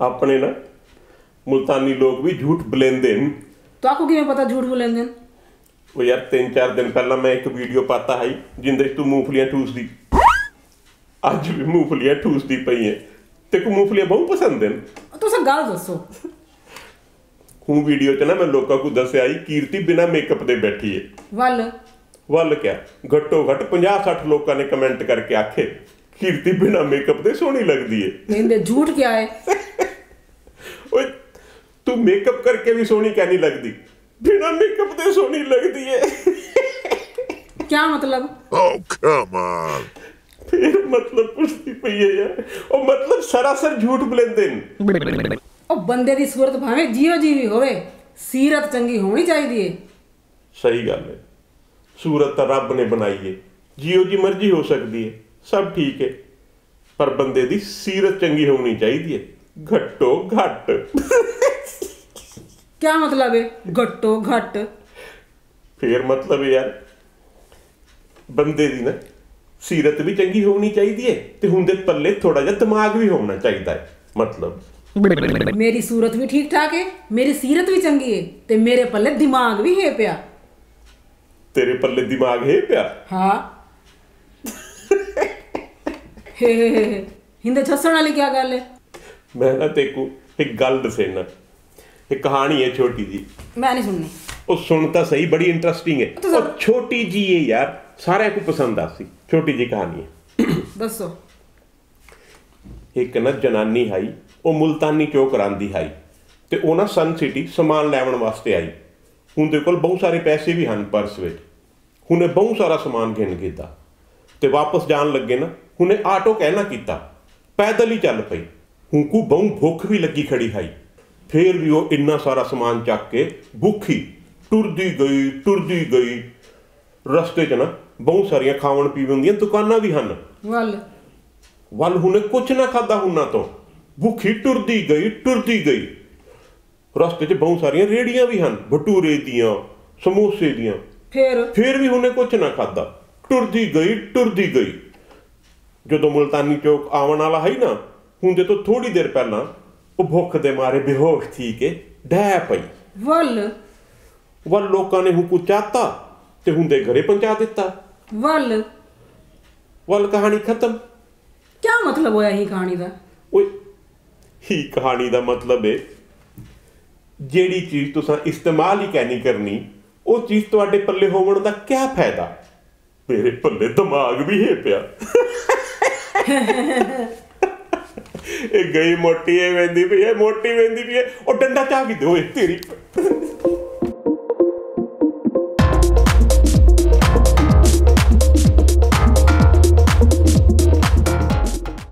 ਆਪਣੇ ਨਾ ਮੁਲਤਾਨੀ ਲੋਕ ਵੀ ਝੂਠ ਬੁਲੇਂਦੇ ਨੇ ਤੁਹਾਨੂੰ ਕਿਵੇਂ ਪਤਾ ਝੂਠ ਬੁਲੇਂਦੇ ਉਹ ਯਾਰ 3-4 ਦਿਨ ਪਹਿਲਾਂ ਮੈਂ ਇੱਕ ਵੀਡੀਓ ਪਾਤਾ ਹੈ ਜਿੰਦੇ ਤੂੰ ਮੂੰਗਫਲੀਆਂ ਠੂਸਦੀ। ਅੱਜ ਵੀ ਮੂੰਗਫਲੀਆਂ ਠੂਸਦੀ ਪਈ ਹੈ ਤੇ ਕੋ ਮੂੰਗਫਲੀਆਂ ਬਹੁਤ ਪਸੰਦ ਨੇ ਤੁਸੀਂ ਗੱਲ ਦੱਸੋ। ਹੂੰ ਵੀਡੀਓ 'ਚ ਨਾ ਮੈਂ ਲੋਕਾਂ ਨੂੰ ਦੱਸਿਆ ਹੀ ਕੀਰਤੀ ਬਿਨਾ ਮੇਕਅਪ ਦੇ ਬੈਠੀ ਏ ਵੱਲ। ਵੱਲ ਕਿਆ? ਘੱਟੋ ਘੱਟ 50-60 ਲੋਕਾਂ ਨੇ ਕਮੈਂਟ ਕਰਕੇ ਆਖੇ ਕੀਰਤੀ ਬਿਨਾ ਮੇਕਅਪ ਦੇ ਸੋਹਣੀ ਲੱਗਦੀ ਏ ਇਹਦੇ ਝੂਠ ਕਿਆ ਹੈ ਓਏ ਤੂੰ ਮੇਕਅਪ ਕਰਕੇ ਵੀ ਸੋਹਣੀ ਕਹਿ ਨਹੀਂ ਲੱਗਦੀ? ਬਿਨਾ ਮੇਕਅਪ ਦੇ ਸੋਹਣੀ ਲੱਗਦੀ ਏ। ਕੀ ਮਤਲਬ? ਓ ਕਮ ਔਨ ਫਿਰ ਮਤਲਬ ਪੁੱਛਦੀ ਪਈ ਹੈ ਯਾਰ। ਉਹ ਮਤਲਬ ਸਰਾਸਰ ਝੂਠ ਬਲੰਦੇ ਨੇ। ਉਹ ਬੰਦੇ ਦੀ ਸੂਰਤ ਭਾਵੇਂ ਜੀਓ ਜੀ ਵੀ ਹੋਵੇ ਸੀਰਤ ਚੰਗੀ ਹੋਣੀ ਚਾਹੀਦੀ ਏ। ਸਹੀ ਗੱਲ ਹੈ ਸੂਰਤ ਤਾਂ ਰੱਬ ਨੇ ਬਣਾਈ ਏ। ਜੀਓ ਜੀ ਮਰਜ਼ੀ ਹੋ ਸਕਦੀ ਏ। ਸਭ ਠੀਕ ਏ। ਪਰ ਬੰਦੇ ਦੀ ਸੀਰਤ ਚੰਗੀ ਹੋਣੀ ਚਾਹੀਦੀ ਏ। ਘੱਟੋ ਘੱਟ। ਕਿਆ ਮਤਲਬ ਏ? ਘੱਟੋ ਘੱਟ। ਫੇਰ ਮਤਲਬ ਯਾਰ ਬੰਦੇ ਦੀ ਨਾ ਸੀਰਤ ਵੀ ਚੰਗੀ ਹੋਣੀ ਚਾਹੀਦੀ ਹੈ ਤੇ ਹੁੰਦੇ ਪੱਲੇ ਥੋੜਾ ਜਿਹਾ ਦਿਮਾਗ ਵੀ ਹੋਣਾ ਚਾਹੀਦਾ ਹੈ ਮਤਲਬ। ਮੇਰੀ ਸੂਰਤ ਵੀ ਠੀਕ ਠਾਕ ਏ ਮੇਰੀ ਸੀਰਤ ਵੀ ਚੰਗੀ ਏ ਤੇ ਮੇਰੇ ਪੱਲੇ ਦਿਮਾਗ ਵੀ ਹੈ ਪਿਆ। ਤੇਰੇ ਪੱਲੇ ਦਿਮਾਗ ਹੈ ਪਿਆ? ਹਾਂ। ਹੇ ਹੇ ਹੇ ਹੇ। ਹਿੰਦੇ ਛੱਸਣ ਵਾਲੀ ਕੀ ਗੱਲ ਏ? ਮੈਂ ਨਾ ਤੇਕੂ ਇੱਕ ਗੱਲ ਦੱਸੇਣਾ ਇੱਕ ਕਹਾਣੀ ਹੈ ਛੋਟੀ ਜੀ ਮੈਂ ਨਹੀਂ ਸੁਣਨੀ। ਉਹ ਸੁਣ ਤਾਂ ਸਹੀ ਬੜੀ ਇੰਟਰਸਟਿੰਗ ਹੈ। ਉਹ ਛੋਟੀ ਜੀ ਹੈ ਯਾਰ ਸਾਰਿਆਂ ਨੂੰ ਪਸੰਦ ਆ ਸੀ। ਛੋਟੀ ਜੀ ਕਹਾਣੀ ਹੈ। ਦੱਸੋ। ਇੱਕ ਨਾ ਜਨਾਨੀ ਆਈ ਉਹ ਮੁਲਤਾਨੀ ਚੌਕ ਰਾਂਦੀ ਆਈ ਤੇ ਉਹ ਨਾ ਸਨ ਸਿਟੀ ਸਮਾਨ ਲੈਣ ਵਾਸਤੇ ਆਈ। ਉਹਦੇ ਕੋਲ ਬਹੁਤ ਸਾਰੇ ਪੈਸੇ ਵੀ ਹਨ ਪਰਸ ਵਿੱਚ। ਉਹਨੇ ਬਹੁਤ ਸਾਰਾ ਸਮਾਨ ਗਿਣ ਕੀਤਾ ਤੇ ਵਾਪਸ ਜਾਣ ਲੱਗੇ ਨਾ ਉਹਨੇ ਆਟੋ ਕਹਿਣਾ ਕੀਤਾ। ਪੈਦਲ ਹੀ ਚੱਲ ਪਈ। ਹੁਕੂ ਬਹੁ ਭੁੱਖ ਵੀ ਲੱਗੀ ਖੜੀ ਹਾਈ। ਫੇਰ ਵੀ ਉਹ ਇੰਨਾ ਸਾਰਾ ਸਮਾਨ ਚੱਕ ਕੇ ਭੁੱਖੀ ਟੁਰਦੀ ਗਈ ਟੁਰਦੀ ਗਈ। ਰਸਤੇ 'ਚ ਨਾ ਬਹੁਤ ਸਾਰੀਆਂ ਖਾਵਣ ਪੀਵਣ ਦੀਆਂ ਦੁਕਾਨਾਂ ਵੀ ਹਨ। ਵੱਲ। ਵੱਲ ਹੁਣੇ ਕੁਛ ਨਾ ਖਾਦਾ ਹੁਣਾ ਤੋਂ। ਭੁੱਖੀ ਟੁਰਦੀ ਗਈ ਟੁਰਦੀ ਗਈ। ਰਸਤੇ 'ਚ ਬਹੁਤ ਸਾਰੀਆਂ ਰੇੜੀਆਂ ਵੀ ਹਨ ਭਟੂਰੇ ਦੀਆਂ ਸਮੋਸੇ ਦੀਆਂ। ਫੇਰ? ਫੇਰ ਵੀ ਹੁਣੇ ਕੁਛ ਨਾ ਖਾਦਾ ਟੁਰਦੀ ਗਈ ਟੁਰਦੀ ਗਈ। ਜਦੋਂ ਮੁਲਤਾਨੀ ਚੌਕ ਆਉਣ ਵਾਲਾ ਹੈ ਨਾ ਹੁੰਦੇ ਤੋਂ ਥੋੜੀ ਦੇਰ ਪਹਿਲਾਂ ਉਹ ਭੁੱਖ ਦੇ ਮਾਰੇ ਬੇਹੋਸ਼ ਥੀ ਕੇ ਡਹਿ ਪਈ। ਵੱਲ। ਵੱਲ ਲੋਕਾਂ ਨੇ ਹੁਕੂ ਚਾਤਾ ਤੇ ਹੁੰਦੇ ਘਰੇ ਪਹੁੰਚਾ ਦਿੱਤਾ। ਵੱਲ। ਵੱਲ ਕਹਾਣੀ ਖਤਮ। ਕਿਆ ਮਤਲਬ ਹੋਇਆ ਇਹ ਕਹਾਣੀ ਦਾ? ਓਏ ਹੀ ਕਹਾਣੀ ਦਾ ਮਤਲਬ ਹੈ ਜਿਹੜੀ ਚੀਜ਼ ਤੁਸੀਂ ਇਸਤੇਮਾਲ ਹੀ ਕਹਿਨੀ ਕਰਨੀ ਉਹ ਚੀਜ਼ ਤੁਹਾਡੇ ਪੱਲੇ ਹੋਵਣ ਦਾ ਕੀ ਫਾਇਦਾ? ਮੇਰੇ ਪੱਲੇ ਦਿਮਾਗ ਵੀ ਹੈ ਪਿਆ ਇਹ ਗਈ ਮੋਟੀ, ਇਹ ਵੈਂਦੀ ਵੀ ਹੈ, ਮੋਟੀ ਵੈਂਦੀ ਪਈ ਹੈ। ਉਹ ਡੰਡਾ ਚਾਹ ਕੇ ਦੋਏ ਤੇਰੀ